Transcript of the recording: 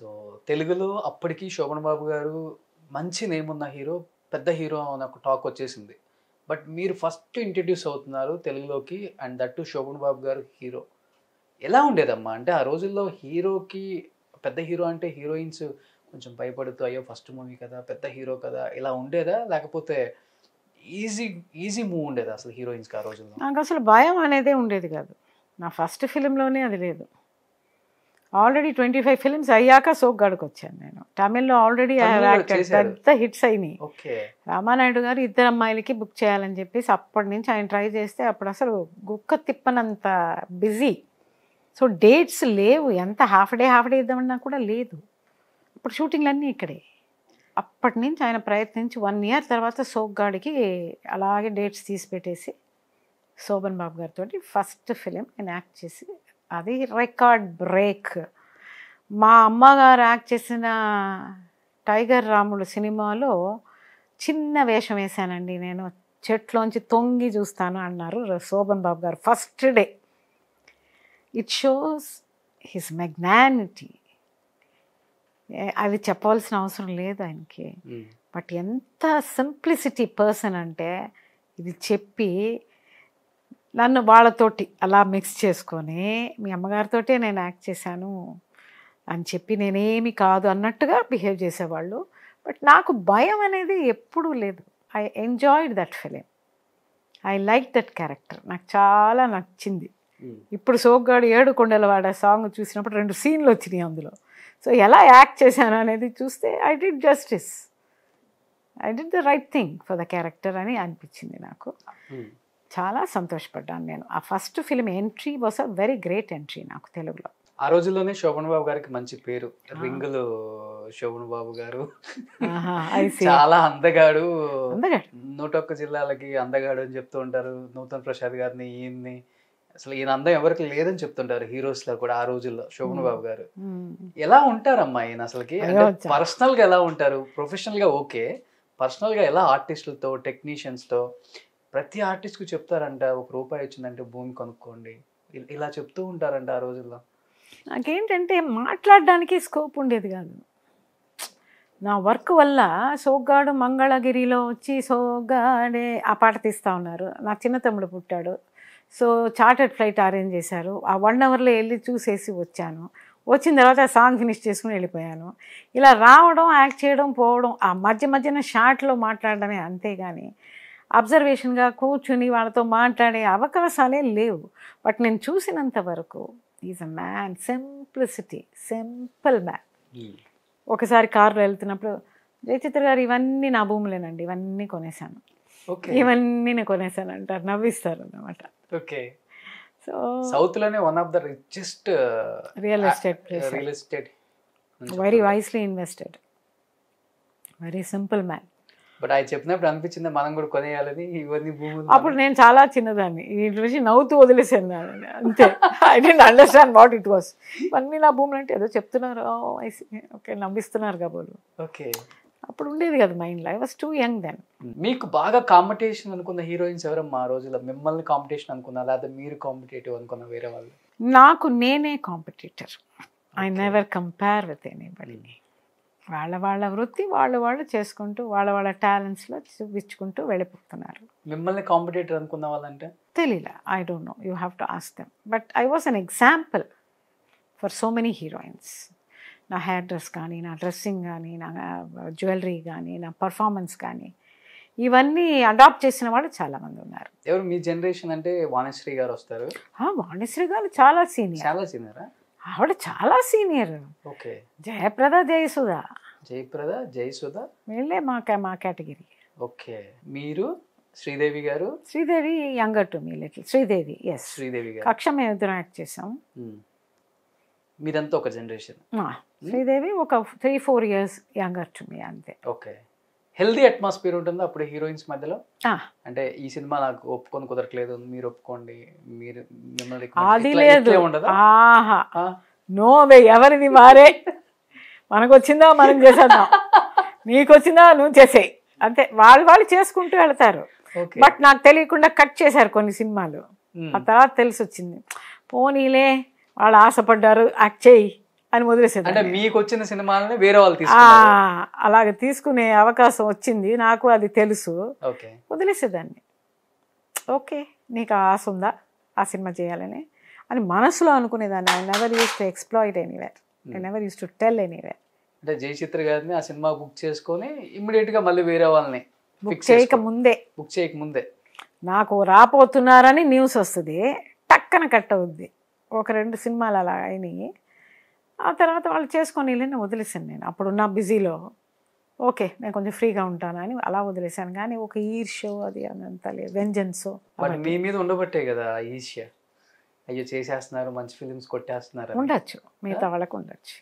So తెలుగులో అప్పటికి శోభన్ బాబు గారు మంచి నేమ్ ఉన్న హీరో పెద్ద హీరో అని ఒక టాక్ వచ్చేసింది. బట్ మీరు ఫస్ట్ ఇంట్రడ్యూస్ అవుతున్నారు తెలుగులోకి అండ్ దట్టు శోభన్ బాబు గారు హీరో ఎలా ఉండేదమ్మా? అంటే ఆ రోజుల్లో హీరోకి పెద్ద హీరో అంటే హీరోయిన్స్ కొంచెం భయపడుతూ అయ్యో ఫస్ట్ మూవీ కదా పెద్ద హీరో కదా ఇలా ఉండేదా? లేకపోతే ఈజీ ఈజీ మూవ్ ఉండేదా అసలు హీరోయిన్స్కి ఆ రోజుల్లో? నాకు అసలు భయం అనేదే ఉండేది కాదు. నా ఫస్ట్ ఫిలింలోనే అది లేదు. ఆల్రెడీ ట్వంటీ ఫైవ్ ఫిలిమ్స్ అయ్యాక సోగ్గాడికి వచ్చాను నేను. తమిళ్ళో ఆల్రెడీ. పెద్ద హిట్స్ అయినాయి. ఓకే. రామానాయుడు గారు ఇద్దరు అమ్మాయిలకి బుక్ చేయాలని చెప్పేసి అప్పటి నుంచి ఆయన ట్రై చేస్తే అప్పుడు అసలు గుక్క తిప్పనంత బిజీ సో డేట్స్ లేవు. ఎంత హాఫ్ డే హాఫ్ డే ఇద్దామన్నా కూడా లేదు. ఇప్పుడు షూటింగ్లు అన్నీ ఇక్కడే. అప్పటి నుంచి ఆయన ప్రయత్నించి వన్ ఇయర్ తర్వాత సోగ్గాడికి అలాగే డేట్స్ తీసి పెట్టేసి శోభన్ బాబు గారితో ఫస్ట్ ఫిలిం నేను యాక్ట్ చేసి అది రికార్డ్ బ్రేక్. మా అమ్మగారు యాక్ట్ చేసిన టైగర్ రాముడు సినిమాలో చిన్న వేషం వేశానండి నేను. చెట్లోంచి తొంగి చూస్తాను అన్నారు Sobhan Babu garu first day. It shows his magnanimity అది చెప్పవలసిన అవసరం లేదు ఆయనకి. బట్ ఎంత సింప్లిసిటీ పర్సన్ అంటే ఇది చెప్పి నన్ను వాళ్ళతోటి అలా మిక్స్ చేసుకొని మీ అమ్మగారితోటే నేను యాక్ట్ చేశాను అని చెప్పి నేనేమి కాదు అన్నట్టుగా బిహేవ్ చేసేవాళ్ళు. బట్ నాకు భయం అనేది ఎప్పుడూ లేదు. I enjoyed that film I like that character నాకు చాలా నచ్చింది. ఇప్పుడు సోగ్గాడు ఏడు కొండలవాడ సాంగ్ చూసినప్పుడు రెండు సీన్లు వచ్చినాయి అందులో. సో ఎలా యాక్ట్ చేశాను అనేది చూస్తే I did justice I did the right thing for the character అని అనిపించింది నాకు. చాలా సంతోషపడ్డాను నేను. ఆ first film entry was a very great entry నాకు తెలుగులో. ఆ రోజుల్లోనే శోభన్ బాబు గారికి మంచి పేరు. రింగులు శోభన్ బాబు గారు. చాలా అందగాడు. నూట ఒక్క జిల్లాలకి అందగాడు అని చెప్తూ ఉంటారు. నూతన్ ప్రసాద్ గారిని ఈయన్ని. అసలు ఈయన అందం ఎవరికి లేదని చెప్తుంటారు హీరోస్లో కూడా ఆ రోజుల్లో శోభన్ బాబు గారు. ఎలా ఉంటారమ్మా ఈయన అసలుకి? పర్సనల్గా ఎలా ఉంటారు? ప్రొఫెషనల్గా ఓకే. పర్సనల్గా ఎలా ఆర్టిస్టులతో టెక్నీషియన్స్తో ప్రతి ఆర్టిస్ట్కు చెప్తారంట ఒక రూపాయి వచ్చిందంటే భూమి కొనుక్కోండి. ఇలా చెప్తూ ఉంటారంట ఆ రోజుల్లో. నాకేంటంటే మాట్లాడడానికి స్కోప్ ఉండేది కాదు. నా వర్క్ వల్ల సోగ్గాడు మంగళగిరిలో వచ్చి సోగ్గాడే ఆ పాట తీస్తూ ఉన్నారు. నా చిన్న తమ్ముడు పుట్టాడు. సో చార్టర్డ్ ఫ్లైట్ అరేంజ్ చేశారు. ఆ వన్ అవర్లో వెళ్ళి చూసేసి వచ్చాను. వచ్చిన తర్వాత సాంగ్ ఫినిష్ చేసుకుని వెళ్ళిపోయాను. ఇలా రావడం యాక్ట్ చేయడం పోవడం ఆ మధ్య మధ్యన షార్ట్లో మాట్లాడడమే అంతేగాని అబ్జర్వేషన్గా కూర్చుని వాళ్ళతో మాట్లాడే అవకాశాలే లేవు. బట్ నేను చూసినంత వరకు is a man simplicity simple man ఒకసారి కారులో వెళ్తున్నప్పుడు జయచిత్ర గారు ఇవన్నీ నా భూములేనండి. ఇవన్నీ కొనేశాను. ఓకే. ఇవన్నీ నేను కొనేశాను అంటారు నవ్విస్తారు అన్నమాట okay. So సౌత్లోనే one of the richest real estate place real estate very wisely invested very simple man but ఆయన చెప్పినప్పుడు అనిపించింది మనం కూడా కొనేయాలని ఇవన్నీ భూములు. అప్పుడు నేను చాలా చిన్నదాన్ని. చూసి నవ్వుతూ వదిలేసాను దాన్ని. అంతే. I don't understand what it was ఇవన్నీ నా భూములు అంటే ఏదో చెప్తున్నారు. ఓకే నవ్విస్తున్నారు కాబోలు. ఓకే. అప్పుడు ఉండేది కదా మైండ్లో I was too young then మీకు బాగా కాంపిటీషన్ అనుకున్న హీరోయిన్స్ ఎవరమ్మా ఆ రోజుల్లో? మిమ్మల్ని కాంపిటీషన్ అనుకున్నా లేదా మీరు కాంపిటేటివ్ అనుకున్న వేరే వాళ్ళు? నాకు నేనే competitor I never compare with anybody వాళ్ళ వాళ్ళ వృత్తి వాళ్ళు వాళ్ళు చేసుకుంటూ వాళ్ళ వాళ్ళ టాలెంట్స్లో చూపించుకుంటూ వెళ్ళిపోతున్నారు. మిమ్మల్ని కాంపిటేటర్ అనుకున్న వాళ్ళంటే? తెలియలే I don't know you have to ask them but I was an example for so many heroines నా హెయిర్ డ్రెస్ కానీ నా డ్రెస్సింగ్ కానీ నా జ్యువెలరీ కానీ నా పర్ఫార్మెన్స్ కానీ ఇవన్నీ అడాప్ట్ చేసిన వాళ్ళు చాలామంది ఉన్నారు. ఎవరు? మీ జనరేషన్ అంటే వాణిశ్రీ గారు వస్తారు. వాణిశ్రీ గారు చాలా సీనియర్ చాలా సీనియరా ఆవిడ చాలా సీనియర్. ఓకే. జయప్రద జయసుధ. జయప్రద జయసుధ. వీళ్ళే మా మా కేటగిరీ. ఓకే. మీరు Sridevi garu? Sridevi younger to me little. Sridevi yes Sridevi garu. కక్ష మేము ఇద్దరం యాక్ట్ చేసాం. మీరంతా ఒక జనరేషన్. శ్రీదేవి ఒక three four years younger to me అంతే. ఓకే. హెల్దీ అట్మాస్ఫియర్ ఉంటుందా అప్పుడు హీరోయిన్స్ మధ్యలో. అంటే ఈ సినిమా నాకు ఒప్పుకొని కుదరట్లేదు మీరు ఒప్పుకోండి మీరు మిమ్మల్ని అది లేదు. ఆహా. నో వే ఎవరిది వారే మనకు వచ్చిందా మనం చేసేద్దాం. నీకు వచ్చిందా నువ్వు చేసేయి. అంతే వాళ్ళు వాళ్ళు చేసుకుంటూ వెళ్తారు. బట్ నాకు తెలియకుండా కట్ చేశారు కొన్ని సినిమాలు. ఆ తర్వాత తెలిసి వచ్చింది పోనీలే వాళ్ళు ఆశపడ్డారు యాక్ట్ చేయి. అని అంటే వదిలేసేదాన్ని. మీకు వచ్చిన సినిమాలని వేరే వాళ్ళు అలాగ తీసుకునే అవకాశం వచ్చింది. నాకు అది తెలుసు. ఓకే. వదిలేసేదాన్ని. ఓకే నీకు ఆశ ఉందా? ఆ సినిమా చేయాలని? అని మనసులో అనుకునేదాన్ని. I never use to exploit anywhere I never use to tell anywhere అంటే జయచిత్ర గారిని ఆ సినిమా బుక్ చేసుకొని ఇమ్మీడియట్గా మళ్ళీ వేరే వాళ్ళని బుక్ చేయక. ముందే. బుక్ చేయక ముందే. నాకు రాపోతున్నారని న్యూస్ వస్తుంది. టక్కన కట్ అవుద్ది. ఒక రెండు సినిమాలు అలా అయినాయి. ఆ తర్వాత వాళ్ళు చేసుకొని వెళ్ళి వదిలేసాను నేను. అప్పుడున్న బిజీలో ఓకే నేను కొంచెం ఫ్రీగా ఉంటాను అని అలా వదిలేశాను. కానీ ఒక ఈర్షో అది అంత లేదు. వెంజన్స్ మీ మీద ఉండబట్టే కదా ఈర్ష్య. అయ్యో చేసేస్తున్నారు మంచి ఫిలిమ్స్ కొట్టేస్తున్నారు. ఉండొచ్చు. మిగతా వాళ్ళకు ఉండొచ్చు.